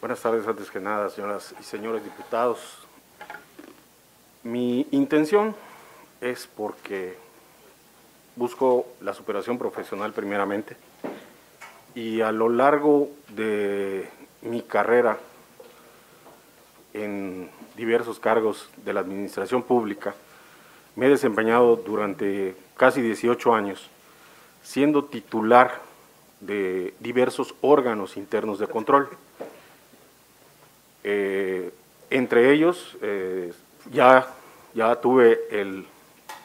Buenas tardes, antes que nada, señoras y señores diputados. Mi intención es porque busco la superación profesional primeramente y a lo largo de mi carrera en diversos cargos de la administración pública, me he desempeñado durante casi 18 años siendo titular de diversos órganos internos de control. Eh, entre ellos, eh, ya, ya tuve el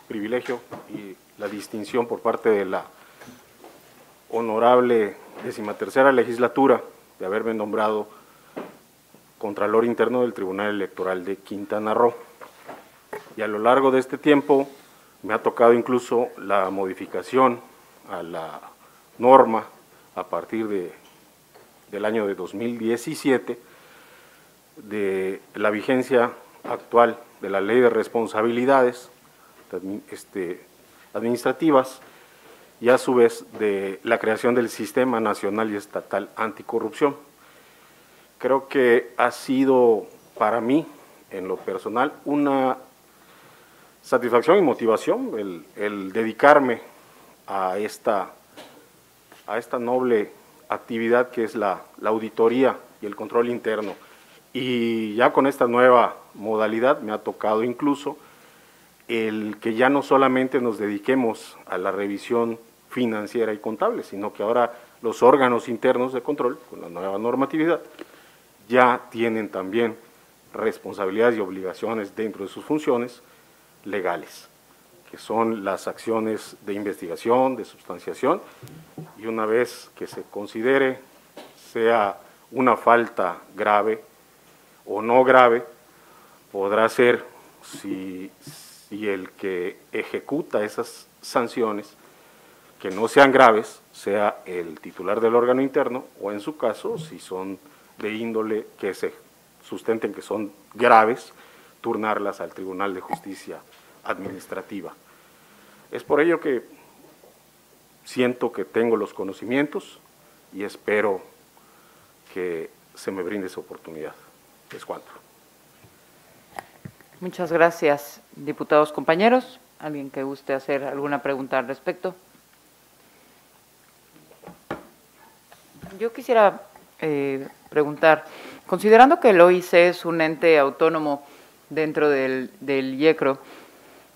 privilegio y la distinción por parte de la honorable decimatercera legislatura de haberme nombrado Contralor Interno del Tribunal Electoral de Quintana Roo. Y a lo largo de este tiempo me ha tocado incluso la modificación a la norma a partir de, del año de 2017 de la vigencia actual de la Ley de Responsabilidades este, Administrativas y a su vez de la creación del Sistema Nacional y Estatal Anticorrupción. Creo que ha sido para mí, en lo personal, una satisfacción y motivación el, el dedicarme a esta, a esta noble actividad que es la, auditoría y el control interno. Y ya con esta nueva modalidad me ha tocado incluso el que ya no solamente nos dediquemos a la revisión financiera y contable, sino que ahora los órganos internos de control, con la nueva normatividad, ya tienen también responsabilidades y obligaciones dentro de sus funciones legales, que son las acciones de investigación, de sustanciación, y una vez que se considere sea una falta grave o no grave, podrá ser si, si el que ejecuta esas sanciones que no sean graves sea el titular del órgano interno o en su caso, si son de índole que se sustenten que son graves, turnarlas al Tribunal de Justicia Administrativa. Es por ello que siento que tengo los conocimientos y espero que se me brinde esa oportunidad. Es cuanto. Muchas gracias, diputados compañeros. ¿Alguien que guste hacer alguna pregunta al respecto? Yo quisiera eh, preguntar, considerando que el OIC es un ente autónomo dentro del, del IECRO,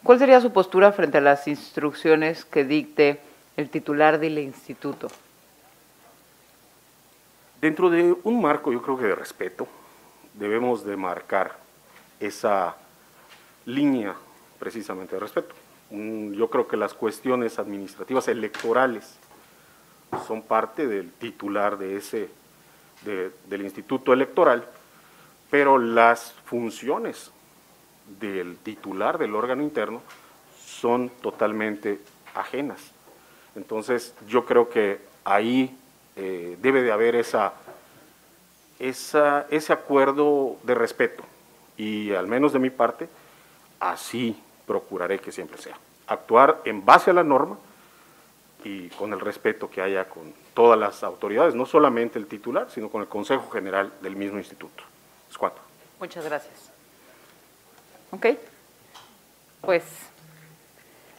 ¿cuál sería su postura frente a las instrucciones que dicte el titular del instituto? Dentro de un marco, yo creo que de respeto, debemos de marcar esa línea precisamente de respeto. Yo creo que las cuestiones administrativas electorales son parte del titular de ese, del instituto electoral, pero las funciones del titular del órgano interno son totalmente ajenas. Entonces, yo creo que ahí eh, debe de haber esa, ese acuerdo de respeto y al menos de mi parte, así procuraré que siempre sea. Actuar en base a la norma y con el respeto que haya con todas las autoridades, no solamente el titular, sino con el Consejo General del mismo instituto. Es cuatro. Muchas gracias. Ok. Pues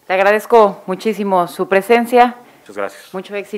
le agradezco muchísimo su presencia. Muchas gracias. Mucho éxito.